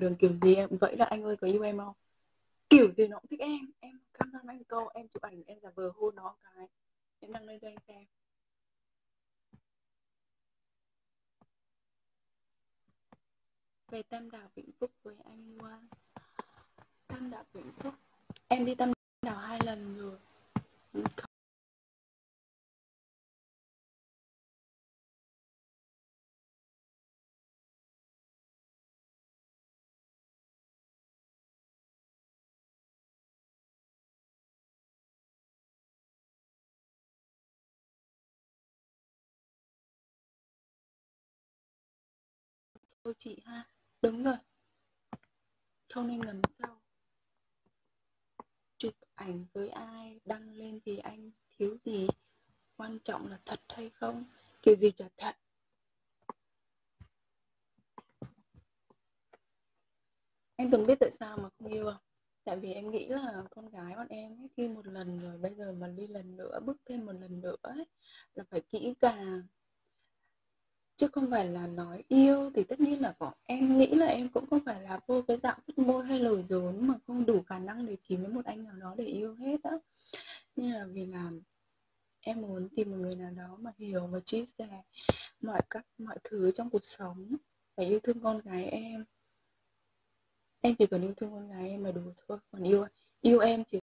đường kiểu gì em vậy là anh ơi có yêu em không? Kiểu gì nó cũng thích em. Em cam đoan anh câu em chụp ảnh, em giả vờ hôn nó cái. Em đăng lên cho anh xem. Về Tam Đảo Vĩnh Phúc với anh qua Tam Đảo Vĩnh Phúc. Em đi Tam Đảo hai lần rồi. Cô chị ha. Đúng rồi. Không nên ngầm sâu chụp ảnh với ai? Đăng lên thì anh thiếu gì? Quan trọng là thật hay không? Kiểu gì chả thật. Anh từng biết tại sao mà không yêu không? Tại vì em nghĩ là con gái bọn em ấy, khi một lần rồi bây giờ mà đi lần nữa bước thêm một lần nữa ấy, là phải kỹ càng chứ không phải là nói yêu thì tất nhiên là bọn em nghĩ là em cũng không phải là vô cái dạng sức môi hay lời rốn mà không đủ khả năng để kiếm với một anh nào đó để yêu hết á. Nhưng là vì là em muốn tìm một người nào đó mà hiểu và chia sẻ mọi các, mọi thứ trong cuộc sống. Và yêu thương con gái em. Em chỉ cần yêu thương con gái em là đủ thôi. Còn yêu yêu em chỉ